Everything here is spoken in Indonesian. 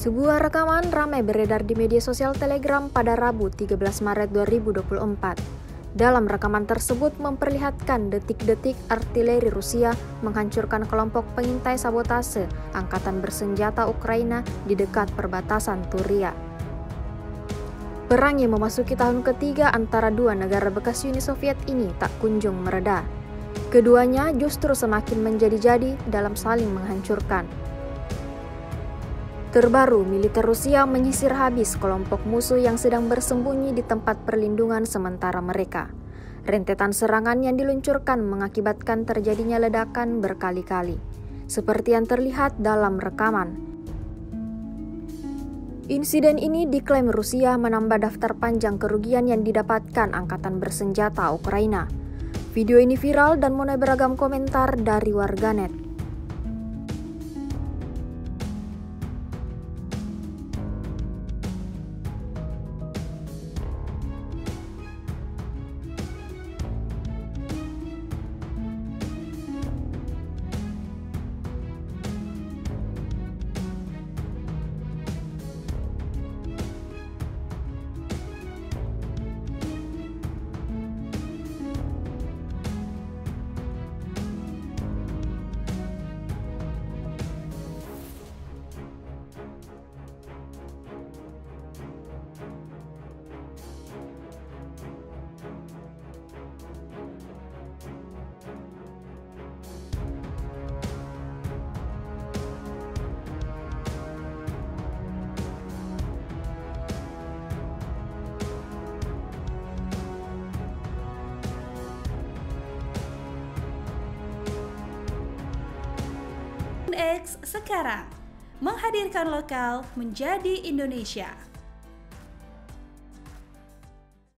Sebuah rekaman ramai beredar di media sosial Telegram pada Rabu 13 Maret 2024. Dalam rekaman tersebut memperlihatkan detik-detik artileri Rusia menghancurkan kelompok pengintai sabotase angkatan bersenjata Ukraina di dekat perbatasan Turia. Perang yang memasuki tahun ketiga antara dua negara bekas Uni Soviet ini tak kunjung mereda. Keduanya justru semakin menjadi-jadi dalam saling menghancurkan. Terbaru, militer Rusia menyisir habis kelompok musuh yang sedang bersembunyi di tempat perlindungan sementara mereka. Rentetan serangan yang diluncurkan mengakibatkan terjadinya ledakan berkali-kali, seperti yang terlihat dalam rekaman. Insiden ini diklaim Rusia menambah daftar panjang kerugian yang didapatkan angkatan bersenjata Ukraina. Video ini viral dan mulai beragam komentar dari warganet. X sekarang menghadirkan lokal menjadi Indonesia.